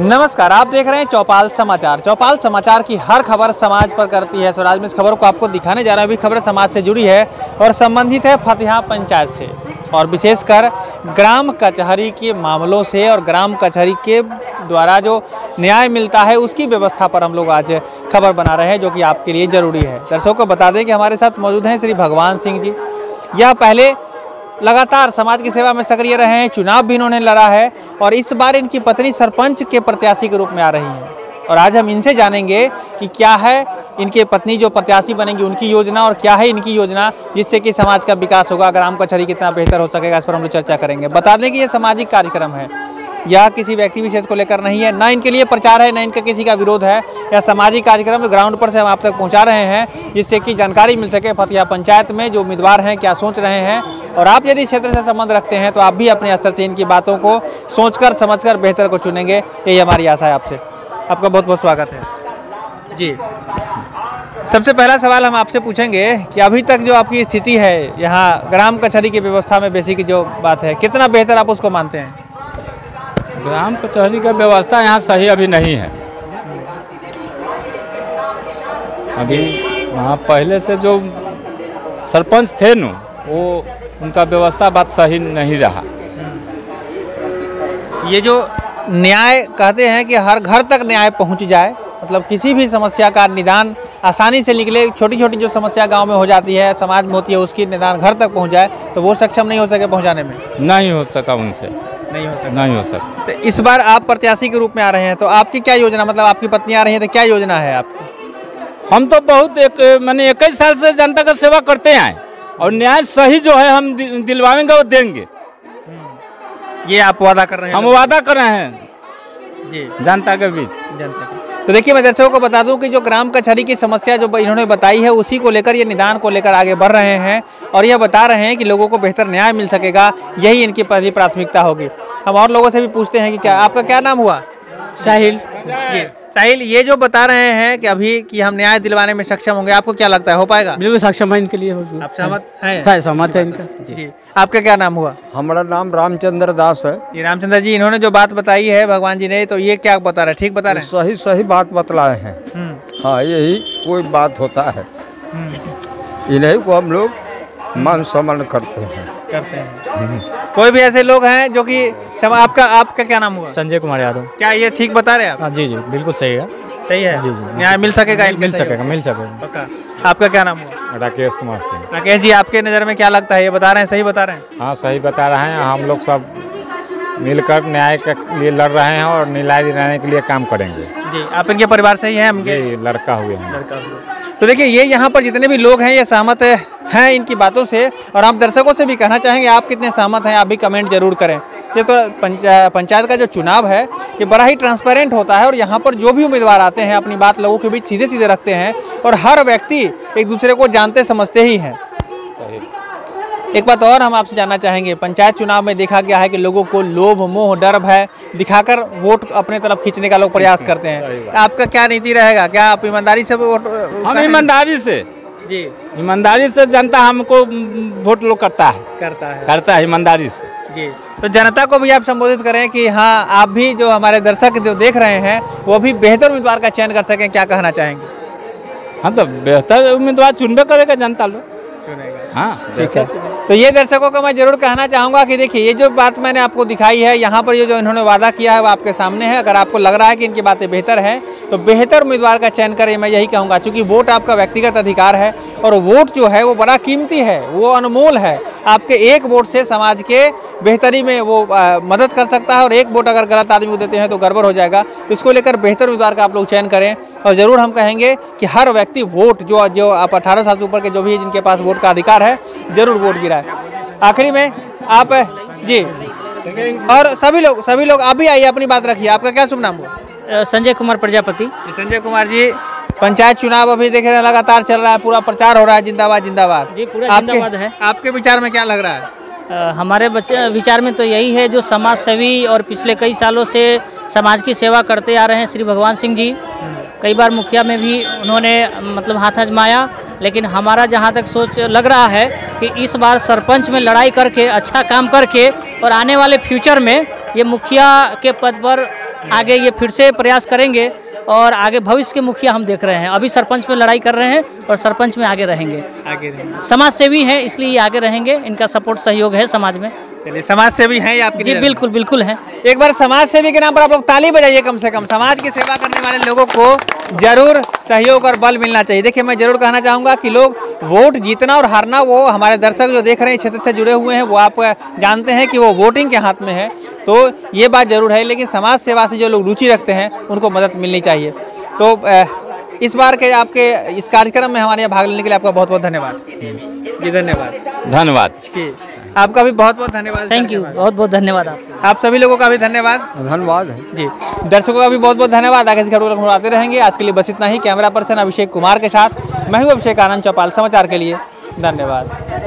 नमस्कार, आप देख रहे हैं चौपाल समाचार। चौपाल समाचार की हर खबर समाज पर करती है। स्वराज में इस खबर को आपको दिखाने जा रहा है। अभी खबर समाज से जुड़ी है और संबंधित है फतेहा पंचायत से। और विशेषकर ग्राम कचहरी के मामलों से और ग्राम कचहरी के द्वारा जो न्याय मिलता है, उसकी व्यवस्था पर हम लोग आज खबर बना रहे हैं, जो कि आपके लिए ज़रूरी है। दर्शकों को बता दें कि हमारे साथ मौजूद हैं श्री भगवान सिंह जी। यह पहले लगातार समाज की सेवा में सक्रिय रहे हैं, चुनाव भी इन्होंने लड़ा है और इस बार इनकी पत्नी सरपंच के प्रत्याशी के रूप में आ रही हैं। और आज हम इनसे जानेंगे कि क्या है इनके पत्नी जो प्रत्याशी बनेंगी, उनकी योजना और क्या है इनकी योजना जिससे कि समाज का विकास होगा। ग्राम कचहरी कितना बेहतर हो सकेगा, इस पर हम लोग चर्चा करेंगे। बता दें कि ये सामाजिक कार्यक्रम है। यह किसी व्यक्ति विशेष को लेकर नहीं है। न इनके लिए प्रचार है, न इनका किसी का विरोध है। यह सामाजिक कार्यक्रम ग्राउंड पर से हम आप तक पहुँचा रहे हैं, जिससे कि जानकारी मिल सके। फतिया पंचायत में जो उम्मीदवार हैं, क्या सोच रहे हैं और आप यदि क्षेत्र से संबंध रखते हैं तो आप भी अपने स्तर से इनकी बातों को सोचकर, समझकर बेहतर को चुनेंगे। यही हमारी आशा है आपसे। आपका बहुत बहुत स्वागत है। जी। सबसे पहला सवाल हम आपसे पूछेंगे कि अभी तक जो आपकी स्थिति है, यहाँ ग्राम कचहरी की व्यवस्था में बेसिक जो बात है, कितना बेहतर आप उसको मानते हैं? ग्राम कचहरी का व्यवस्था यहाँ सही अभी नहीं है। अभी वहाँ पहले से जो सरपंच थे न, वो उनका व्यवस्था बात सही नहीं रहा। ये जो न्याय कहते हैं कि हर घर तक न्याय पहुँच जाए मतलब किसी भी समस्या का निदान आसानी से निकले छोटी छोटी जो समस्या गाँव में हो जाती है समाज में होती है उसकी निदान घर तक पहुँच जाए तो वो सक्षम नहीं हो सके पहुँचाने में? नहीं हो सका उनसे। नहीं हो सका। नहीं हो सका। तो इस बार आप प्रत्याशी के रूप में आ रहे हैं तो आपकी क्या योजना मतलब आपकी पत्नी आ रही है तो क्या योजना है आपकी? हम तो बहुत एक मैंने इक्कीस साल से जनता का सेवा करते आए और न्याय सही जो है हम दिलवाएँगे वो देंगे। ये आप वादा कर रहे हैं हम वादा कर रहे हैं। जी। जनता के बीच। जनता की तो देखिए मैं दर्शकों को बता दूँ कि जो ग्राम कचहरी की समस्या जो इन्होंने बताई है उसी को लेकर ये निदान को लेकर आगे बढ़ रहे हैं और यह बता रहे हैं कि लोगों को बेहतर न्याय मिल सकेगा यही इनकी पहली प्राथमिकता होगी। हम और लोगों से भी पूछते हैं कि क्या आपका क्या नाम हुआ? साहिल। जी। साहिल ये जो बता रहे हैं कि अभी कि हम न्याय दिलवाने में सक्षम होंगे आपको क्या लगता है? हो पाएगा? बिल्कुल सक्षम है इनके लिए आप सहमत है? सहमत है इनका। जी। आपका क्या नाम हुआ? हमारा नाम रामचंद्र दास है। ये रामचंद्र जी इन्होंने जो बात बताई है भगवान जी ने तो ये क्या बता रहे ठीक बता रहे हैं? सही सही बात बतलाए हैं। हम्म, हाँ यही कोई बात होता है। हम्म, इन्हीं को हम लोग मान सम्मान करते हैं। करते हैं। कोई भी ऐसे लोग हैं जो कि सम, आपका आपका क्या नाम हुआ? संजय कुमार यादव। क्या ये ठीक बता रहे हैं आप? हाँ जी जी बिल्कुल सही है। सही है? जी, जी। न्याय मिल सकेगा मिल सकेगा। मिल सकेगा। आपका क्या नाम हुआ? राकेश कुमार सिंह। राकेश जी आपके नज़र में क्या लगता है? ये बता रहे हैं सही बता रहे हैं? हाँ सही बता रहे हैं। हम लोग सब मिलकर न्याय के लिए लड़ रहे हैं और न्याय दिलाने के लिए काम करेंगे। जी आप इनके परिवार से ही हैं हमके ये लड़का हुए हैं। तो देखिए ये यहाँ पर जितने भी लोग हैं ये सहमत हैं इनकी बातों से और आप दर्शकों से भी कहना चाहेंगे आप कितने सहमत हैं आप भी कमेंट ज़रूर करें। ये तो पंचा, पंचायत का जो चुनाव है ये बड़ा ही ट्रांसपेरेंट होता है और यहाँ पर जो भी उम्मीदवार आते हैं अपनी बात लोगों के बीच सीधे सीधे रखते हैं और हर व्यक्ति एक दूसरे को जानते समझते ही हैं। एक बात और हम आपसे जानना चाहेंगे। पंचायत चुनाव में देखा गया है कि लोगों को लोभ मोह डर भय दिखाकर वोट अपने तरफ़ खींचने का लोग प्रयास करते हैं। तो आपका क्या नीति रहेगा? क्या आप ईमानदारी से वोट हम ईमानदारी से। जी। ईमानदारी से जनता हमको वोट लोग करता है। करता है। करता है ईमानदारी से। जी। तो जनता को भी आप संबोधित करें कि हाँ आप भी जो हमारे दर्शक जो देख रहे हैं वो भी बेहतर उम्मीदवार का चयन कर सकें क्या कहना चाहेंगे? हाँ तो बेहतर उम्मीदवार चुनबे करेगा जनता लोग। चुनेगा। हाँ ठीक है। तो ये दर्शकों का मैं ज़रूर कहना चाहूँगा कि देखिए, ये जो बात मैंने आपको दिखाई है, यहाँ पर ये जो इन्होंने वादा किया है वो आपके सामने है। अगर आपको लग रहा है कि इनकी बातें बेहतर हैं तो बेहतर उम्मीदवार का चयन करें, मैं यही कहूँगा। क्योंकि वोट आपका व्यक्तिगत अधिकार है और वोट जो है वो बड़ा कीमती है, वो अनमोल है। आपके एक वोट से समाज के बेहतरी में वो आ, मदद कर सकता है और एक वोट अगर गलत आदमी को देते हैं तो गड़बड़ हो जाएगा। तो इसको लेकर बेहतर उम्मीदवार का आप लोग चयन करें और ज़रूर हम कहेंगे कि हर व्यक्ति वोट जो जो आप अठारह साल से ऊपर के जो भी जिनके पास वोट का अधिकार है ज़रूर वोट गिराए। आखिरी में आप जी और सभी लोग सभी लोग आप भी आइए अपनी बात रखिए। आपका क्या शुभ नाम हुआ? संजय कुमार प्रजापति। संजय कुमार जी पंचायत चुनाव अभी देख रहे हैं लगातार चल रहा है पूरा प्रचार हो रहा है जिंदाबाद जिंदाबाद। जी, पूरा आपके- जिंदाबाद है। आपके विचार में क्या लग रहा है? अ, हमारे विचार में तो यही है जो समाज सेवी और पिछले कई सालों से समाज की सेवा करते आ रहे हैं श्री भगवान सिंह जी। कई बार मुखिया में भी उन्होंने मतलब हाथ आजमाया लेकिन हमारा जहाँ तक सोच लग रहा है कि इस बार सरपंच में लड़ाई करके अच्छा काम करके और आने वाले फ्यूचर में ये मुखिया के पद पर आगे ये फिर से प्रयास करेंगे और आगे भविष्य के मुखिया हम देख रहे हैं। अभी सरपंच में लड़ाई कर रहे हैं और सरपंच में आगे रहेंगे। आगे रहेंगे। समाज सेवी हैं इसलिए ये आगे रहेंगे। इनका सपोर्ट सहयोग है समाज में। चलिए समाज सेवी हैं ये आपके जी बिल्कुल बिल्कुल हैं। एक बार समाज सेवी के नाम पर आप लोग ताली बजाइए कम से कम। समाज की सेवा करने वाले लोगों को ज़रूर सहयोग और बल मिलना चाहिए। देखिए मैं ज़रूर कहना चाहूँगा कि लोग वोट जीतना और हारना वो हमारे दर्शक जो देख रहे हैं क्षेत्र से जुड़े हुए हैं वो आप जानते हैं कि वो वोटिंग के हाथ में है। तो ये बात ज़रूर है लेकिन समाज सेवा से जो लोग रुचि रखते हैं उनको मदद मिलनी चाहिए। तो इस बार के आपके इस कार्यक्रम में हमारे यहाँ भाग लेने के लिए आपका बहुत बहुत धन्यवाद। जी धन्यवाद। धन्यवाद। जी आपका भी बहुत बहुत धन्यवाद। थैंक यू बहुत बहुत धन्यवाद आपको। आप सभी लोगों का भी धन्यवाद। धन्यवाद। जी दर्शकों का भी बहुत बहुत धन्यवाद। आगे से खबरों आते रहेंगे। आज के लिए बस इतना ही। कैमरा पर्सन अभिषेक कुमार के साथ। मैं हूँ अभिषेक आनंद चौपाल समाचार के लिए। धन्यवाद।